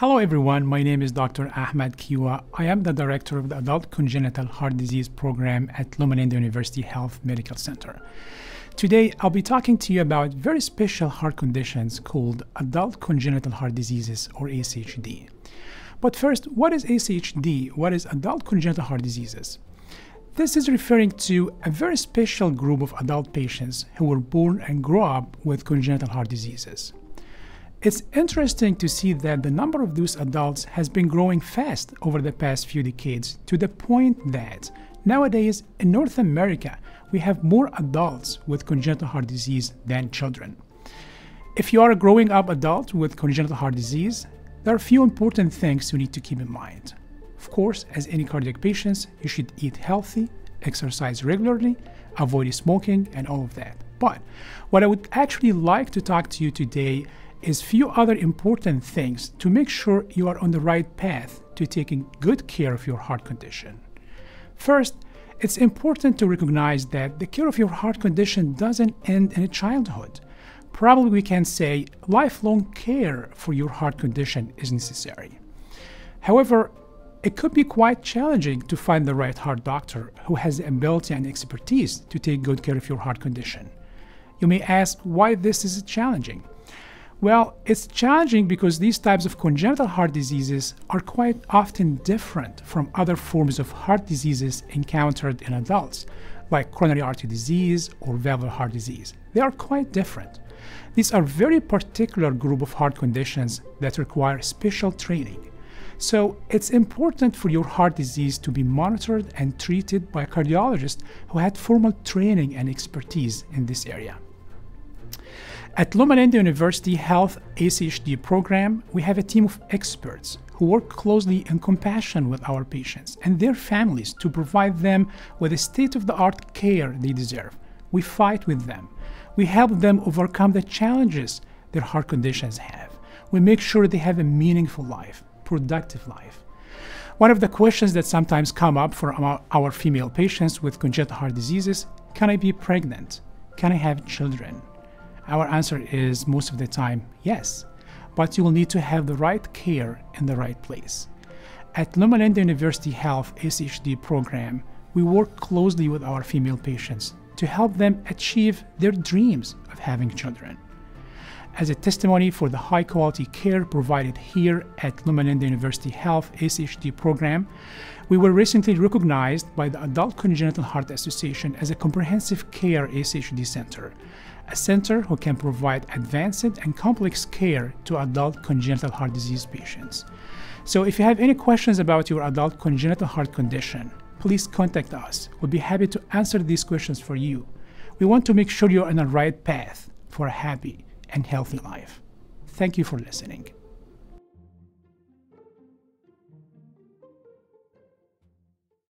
Hello, everyone. My name is Dr. Ahmed Kheiwa. I am the director of the Adult Congenital Heart Disease Program at Loma Linda University Health Medical Center. Today, I'll be talking to you about very special heart conditions called adult congenital heart diseases or ACHD. But first, what is ACHD? What is adult congenital heart diseases? This is referring to a very special group of adult patients who were born and grew up with congenital heart diseases. It's interesting to see that the number of those adults has been growing fast over the past few decades to the point that nowadays in North America we have more adults with congenital heart disease than children. If you are a growing up adult with congenital heart disease, there are a few important things you need to keep in mind. Of course, as any cardiac patients, you should eat healthy, exercise regularly, avoid smoking, and all of that. But what I would actually like to talk to you today is few other important things to make sure you are on the right path to taking good care of your heart condition. First, it's important to recognize that the care of your heart condition doesn't end in a childhood. Probably we can say lifelong care for your heart condition is necessary. However, it could be quite challenging to find the right heart doctor who has the ability and expertise to take good care of your heart condition. You may ask why this is challenging. Well, it's challenging because these types of congenital heart diseases are quite often different from other forms of heart diseases encountered in adults, like coronary artery disease or valvular heart disease. They are quite different. These are very particular group of heart conditions that require special training. So it's important for your heart disease to be monitored and treated by a cardiologist who had formal training and expertise in this area. At Loma Linda University Health ACHD program, we have a team of experts who work closely in compassion with our patients and their families to provide them with the state of the art care they deserve. We fight with them. We help them overcome the challenges their heart conditions have. We make sure they have a meaningful life, productive life. One of the questions that sometimes come up for our, female patients with congenital heart diseases can I be pregnant? Can I have children? Our answer is most of the time yes, but you will need to have the right care in the right place. At Loma Linda University Health ACHD program, we work closely with our female patients to help them achieve their dreams of having children. As a testimony for the high quality care provided here at Loma University Health ACHD program, we were recently recognized by the Adult Congenital Heart Association as a comprehensive care ACHD center, a center who can provide advanced and complex care to adult congenital heart disease patients. So if you have any questions about your adult congenital heart condition, please contact us. We'll be happy to answer these questions for you. We want to make sure you're on the right path for a happy and healthy life. Thank you for listening.